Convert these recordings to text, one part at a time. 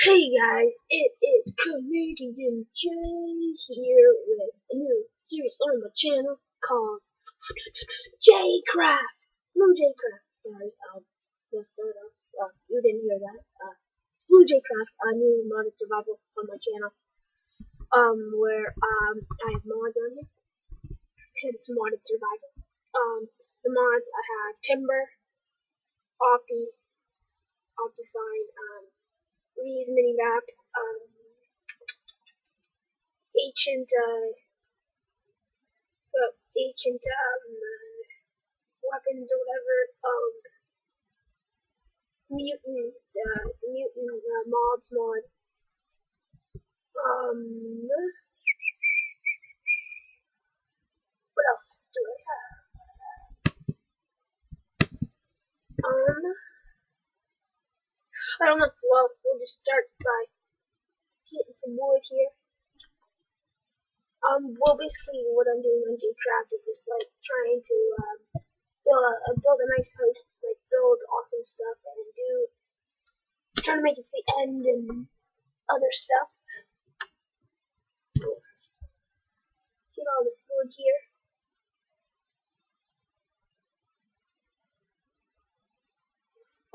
Hey guys, it is Canadian Jay here with a new series on my channel called Jay Craft. Blue Jay Craft. Sorry, um, messed that up. Uh, you didn't hear that. Uh, it's Blue Jay Craft, a new modded survival on my channel. Um, where um I have mods on here. It's modded survival. Um, the mods I have Timber, Opti, Optifine, um. Rei's mini map, um, ancient, uh, well, ancient, um, uh, weapons or whatever, um, mutant, uh, mutant, uh, mobs mod, um, what else do I have? Um, I don't know. Well, we'll just start by getting some wood here. Um, well, basically, what I'm doing on Gcraft is just like trying to um, build a build a nice house, like build awesome stuff, and do trying to make it to the end and other stuff. Get all this wood here.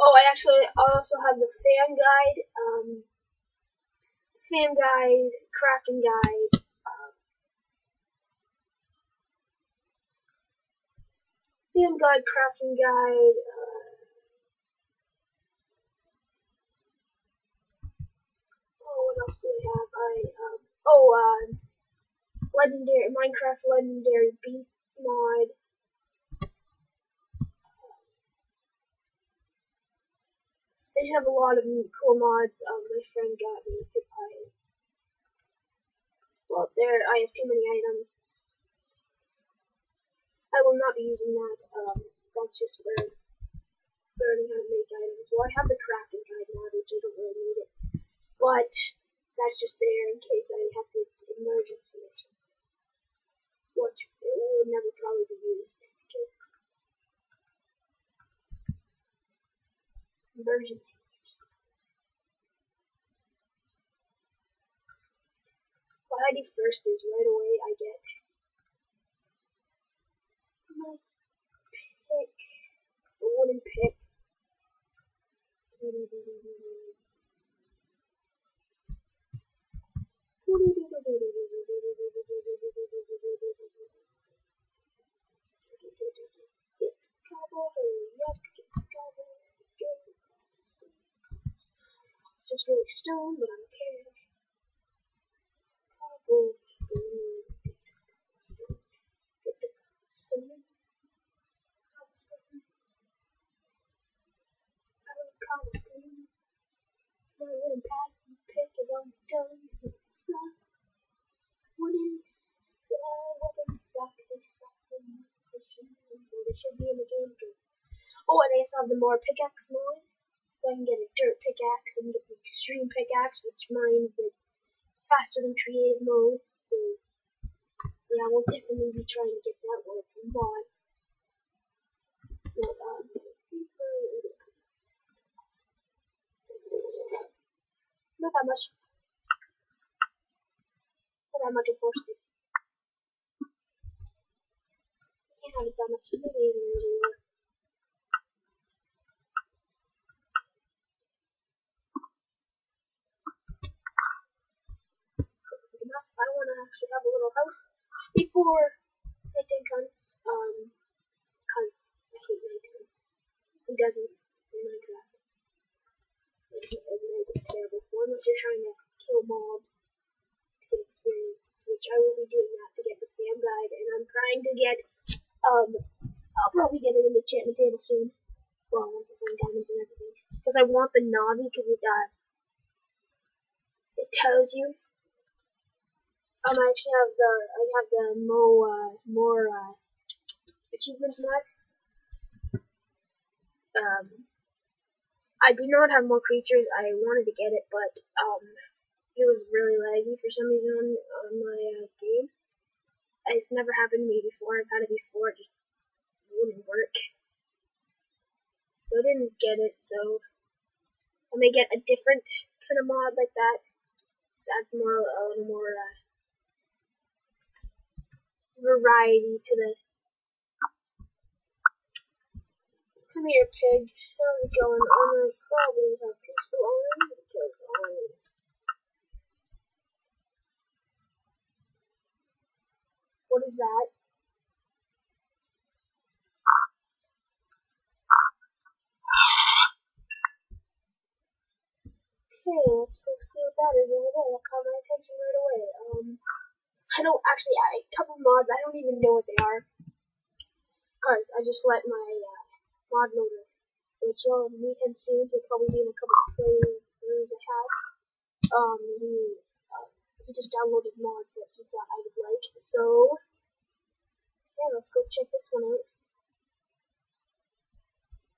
Oh, I actually also have the fan guide, um, fan guide, crafting guide, um, fan guide, crafting guide, uh, oh, what else do I have? I, um, oh, uh, legendary, Minecraft legendary beasts mod, just have a lot of cool mods um, my friend got me because I, well, there I have too many items. I will not be using that. Um, that's just for learning how to make items. Well, I have the crafting guide mod, which I don't really need it, but that's just there in case I have to emergency or something, which it will never probably be used because emergencies or something. What I do first is right away I get my pick, a wooden pick. Get up, get go. It's just really stone, but I don't care. Get the cobblestone. I love cobblestone. My wooden pad pick is almost done. It sucks. Wooden, uh, wooden suck. They suck so much. They should, they should be in the game because. Oh, and I have the more pickaxe mod so I can get a dirt pickaxe and get the extreme pickaxe, which means that it's faster than creative mode. So yeah, we'll definitely be trying to get that one from mod. But, um, not that much. Not that much, unfortunately. Can't have much a little more. I want to actually have a little house before nighttime comes. Um, cause I hate nighttime. Who doesn't in Minecraft? It's terrible. Unless you're trying to kill mobs to get experience, which I will be doing that to get the fan guide, and I'm trying to get. Um, I'll probably get the enchantment table soon. Well, once I find diamonds and everything, because I want the Navi, because it uh, it tells you um, I actually have the I have the more uh, more uh, achievements mod. Um, I do not have more creatures. I wanted to get it, but um, it was really laggy for some reason on on my uh, game. It's never happened to me before. I've had it before. It just wouldn't work. So I didn't get it. So I may get a different kind of mod like that. Just adds more, a little more uh, variety to the. Come here, pig. How's it going? I'm gonna probably have peaceful on because. What is that? Okay, let's go see what that is over there. That caught my attention right away. Um, I don't actually, I, a couple mods, I don't even know what they are. Because I just let my uh, mod loader, which you'll meet him soon, he'll probably be in a couple playthroughs I have. Um, he, uh, he just downloaded mods that he thought I would like. So, yeah, let's go check this one out.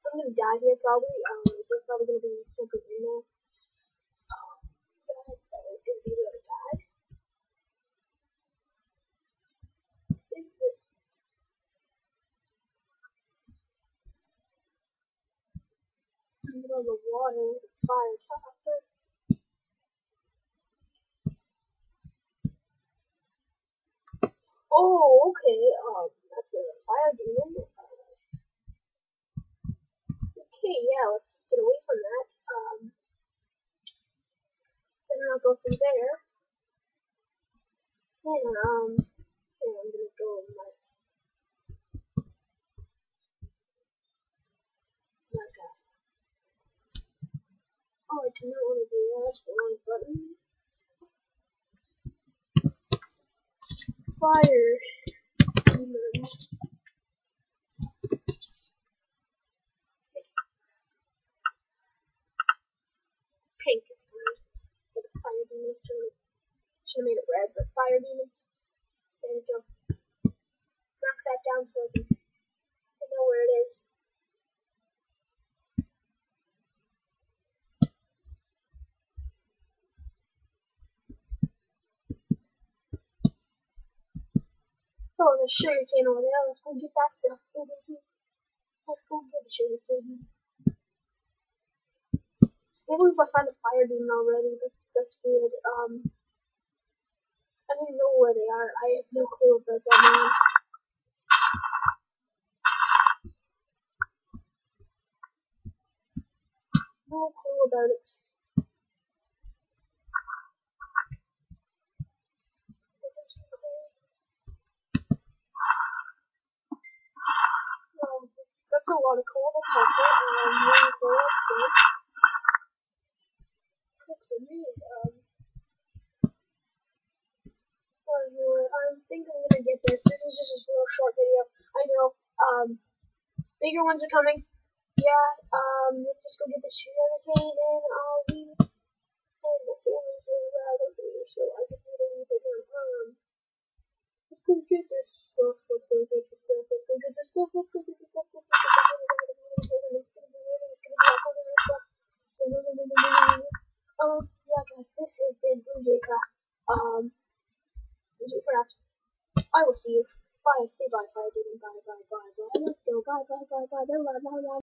I'm gonna die here probably. Um, there's probably gonna be something in there gonna be really bad. Is this? Something the fire chopper. Oh, okay. Um, that's a fire demon. Okay, yeah, let's just get away from that. Um, then I'll go from there. And um, I'm gonna go like like that. Oh, I do not want to do that. That's the wrong button. Fire. Pink is fine fire demon. Should have made it red, but fire demon. There we go. Knock that down so I can I know where it is. Oh, there's sugar cane over there. Let's go get that stuff. Let's go get the sugar cane. Even if I find a fire demon already, that's, that's weird. Um, I don't know where they are. I have no clue about that man. No clue about it. Um, that's a lot of coal. That's helpful. Um, really. Um, I think I'm gonna get this. This is just a little short video. I know. Um, bigger ones are coming. Yeah. Um, let's just go get the sugar cane and I'll. And really loud here, so I just need to leave it now. Um, let's go get this stuff. Let's go get this stuff. Let's go get this stuff. Let's go get this stuff. Has been Blue Craft. Um, Blue Craft. I will see you. Bye. Say bye, Demon. Bye, bye, bye, bye. Let's go. Bye, bye, bye, bye. Bye, bye, bye, bye.